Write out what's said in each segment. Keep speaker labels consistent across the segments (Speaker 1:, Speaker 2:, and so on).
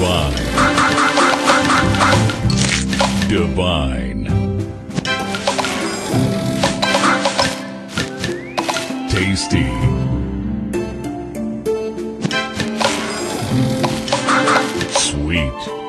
Speaker 1: Divine. Divine. Tasty. Sweet.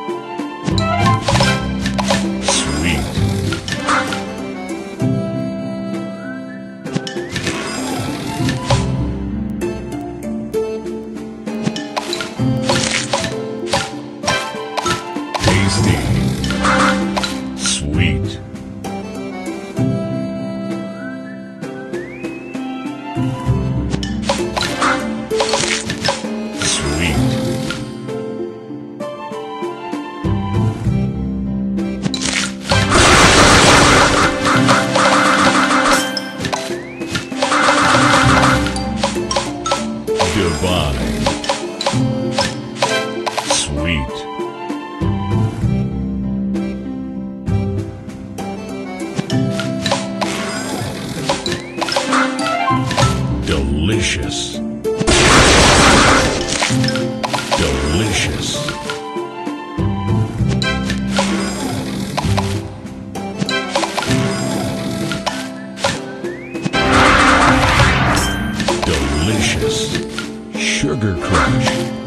Speaker 1: Delicious. Delicious. Delicious. Sugar Crush.